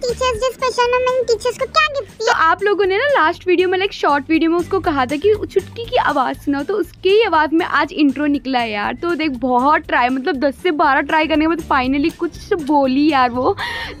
Teachers day special में मैंने teachers को क्या गिफ्ट दिया? तो आप लोगों ने ना लास्ट वीडियो में लाइक शॉर्ट वीडियो में उसको कहा था कि चुटकी की आवाज़ सुनाओ तो उसकी ही आवाज़ में आज इंट्रो निकला है यार। तो देख, बहुत ट्राई मतलब दस से बारह ट्राई करने के बाद फाइनली कुछ बोली यार वो।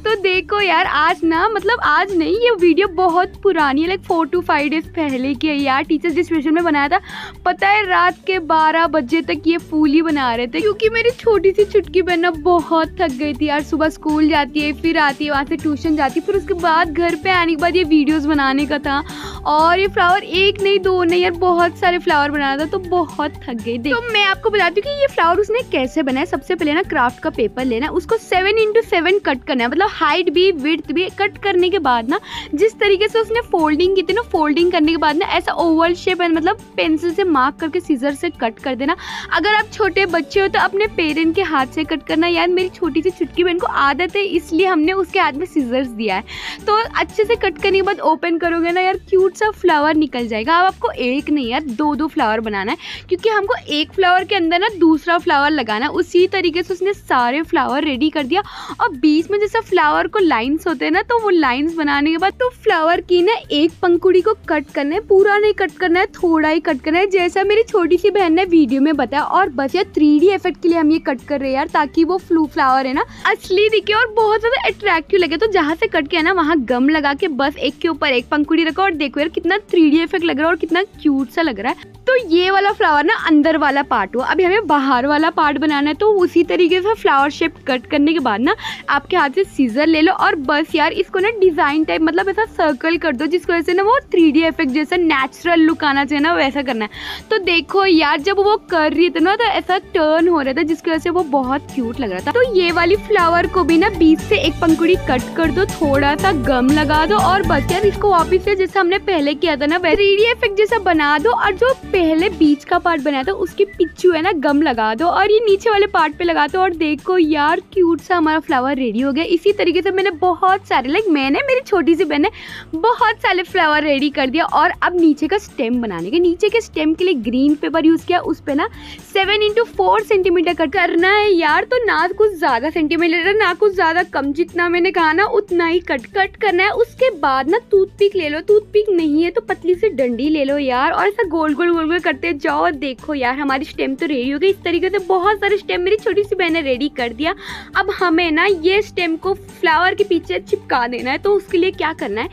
तो देखो यार, आज ना मतलब आज नहीं, ये वीडियो बहुत पुरानी है like four two five days पहले की है यार। टीचर्स डे स्पेशल में बनाया था, पता है रात के बारह बजे तक ये फूल ही बना रहे थे, क्योंकि मेरी छोटी सी चुटकी बनना बहुत थक गई थी यार। सुबह स्कूल जाती है, फिर आती है, वहाँ से ट्यूशन जाती फिर उसके बाद घर पे आने के बाद ये वीडियोस बनाने का था। और ये फ्लावर एक नहीं, दो नहीं, यार बहुत सारे फ्लावर बनाया था तो बहुत थक गई। थी तो मैं आपको बताती हूँ कि ये फ्लावर उसने कैसे बनाया? सबसे पहले ना क्राफ्ट का पेपर लेना उसको सेवन इंटू सेवन कट करना है। मतलब हाइट भी विड्थ भी कट करने के बाद ना, जिस तरीके से उसने फोल्डिंग की थी ना फोल्डिंग करने के बाद ना, ऐसा ओवल शेप मतलब पेंसिल से मार्क करके सीजर से कट कर देना। अगर आप छोटे बच्चे हो तो अपने पेरेंट के हाथ से कट करना। यार मेरी छोटी सी छुटकी बहन को आदत है, इसलिए हमने उसके हाथ में सीजर्स दिया है। तो अच्छे से कट करने के बाद ओपन करोगे ना यार क्यूट सा फ्लावर निकल जाएगा। अब आपको एक नहीं यार दो दो फ्लावर बनाना है। क्योंकि हमको एक फ्लावर के अंदर ना दूसरा फ्लावर लगाना है। उसी तरीके से उसने सारे फ्लावर रेडी कर दिया। और बीच में जैसा फ्लावर को लाइन्स होते हैं ना तो वो लाइन्स बनाने के बाद तो फ्लावर की ना एक पंखुड़ी को कट करना है। पूरा नहीं कट करना है, थोड़ा ही कट करना है। जैसा मेरी छोटी सी बहन ने वीडियो में बताया। और बस यार थ्री इफ़ेक्ट के लिए हम ये कट कर रहे हैं यार, ताकि वो फ्लू फ्लावर है ना, असली दिखे और बहुत ज़्यादा अट्रैक्टिव लगे। तो जहाँ से कट किया ना, वहाँ गम लगा के बस एक के ऊपर एक पंखुड़ी रखो और देखो यार कितना थ्री इफ़ेक्ट लग रहा है और कितना क्यूट सा लग रहा है। तो ये वाला फ्लावर ना अंदर वाला पार्ट हुआ। अभी हमें बाहर वाला पार्ट बनाना है तो उसी तरीके से फ्लावर शेप कट करने के बाद ना, आपके हाथ से सीजर ले लो और बस यार इसको ना डिज़ाइन टाइप मतलब ऐसा सर्कल कर दो, जिसकी वजह से ना वो थ्री इफ़ेक्ट जैसा नेचुरल लुक आना चाहिए ना, वैसा करना है। तो देखो यार, जब वो कर रही थी ना तो ऐसा टर्न हो रहा था, जिसकी वजह से वो बहुत क्यूट लग रहा था। तो ये वाली फ्लावर को भी ना बीच से एक पंखुड़ी कट कर दो, थोड़ा सा गम लगा दो और बस यार इसको वापिस से जैसा हमने पहले किया था ना थ्री इफ़ेक्ट जैसा बना दो और जो पहले बीच का पार्ट बनाया था, उसके पिच्चू है ना, गम लगा दो और ये नीचे वाले पार्ट पे लगा दो और देखो यार क्यूट सा हमारा फ्लावर रेडी हो गया। इसी तरीके से मैंने बहुत सारे लाइक मैंने, मेरी छोटी सी बहन ने बहुत सारे फ्लावर रेडी कर दिया और अब नीचे का स्टेम बनाने के, नीचे के स्टेम के लिए ग्रीन पेपर यूज़ किया, उस पर ना seven into four centimetre cut करना है। यार तो ना कुछ ज़्यादा सेंटीमीटर ना कुछ ज़्यादा कम, जितना मैंने कहा ना उतना ही कट कट करना है, उसके बाद ना टूथ पिक ले लो। टूथ पिक नहीं है तो पतली से डंडी ले लो यार और ऐसा गोल गोल गोल गोल करते जाओ और देखो यार, हमारी स्टेम तो रेडी हो गई। इस तरीके से बहुत सारे स्टेम मेरी छोटी सी बहन ने रेडी कर दिया। अब हमें ना ये स्टेम को फ्लावर के पीछे चिपका देना है तो उसके लिए क्या करना है?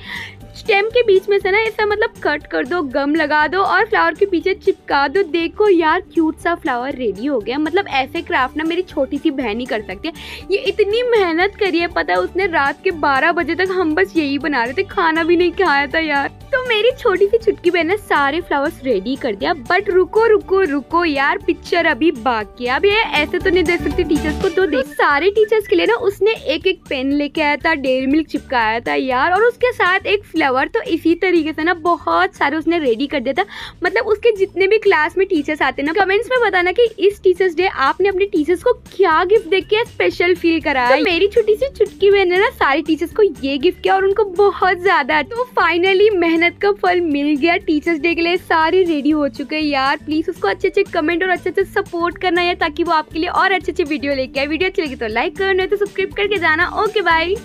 स्टेम के बीच में से ना ऐसा मतलब कट कर दो, गम लगा दो और फ्लावर के पीछे चिपका दो। देखो यार क्यूट सा फ्लावर रेडी हो गया। मतलब ऐसे क्राफ्ट ना मेरी छोटी सी बहन ही कर सकती है। ये इतनी मेहनत करी है, पता है उसने रात के 12 बजे तक हम बस यही बना रहे थे। खाना भी नहीं खाया था यार। तो मेरी छोटी सी छुटकी बहन ने सारे फ्लावर्स रेडी कर दिया। बट रुको रुको रुको यार पिक्चर अभी बाकी अब ये ऐसे तो नहीं दे सकती टीचर्स को तो देख सारे टीचर्स के लिए ना उसने एक एक पेन लेके आया था डेयरी मिल्क चिपकाया था यार। और उसके साथ एक फ्लावर तो इसी तरीके से ना बहुत सारे उसने रेडी कर दिया था। मतलब उसके जितने भी क्लास में टीचर्स आते ना कमेंट्स में बताना कि इस टीचर्स डे आपने अपने टीचर्स को क्या गिफ्ट देख के स्पेशल फील कराया तो मेरी छोटी सी चुटकी बहन ने सारे टीचर्स को ये गिफ्ट किया और उनको बहुत ज़्यादा तो फाइनली मेहनत का फल मिल गया टीचर्स डे के लिए। सारे रेडी हो चुके हैं यार। प्लीज़ उसको अच्छे अच्छे कमेंट और अच्छे अच्छे सपोर्ट करना है ताकि वो आपके लिए और अच्छे अच्छे वीडियो लेके आए। वीडियो अच्छी लगी तो लाइक करना है तो सब्सक्राइब करके जाना। Okay bye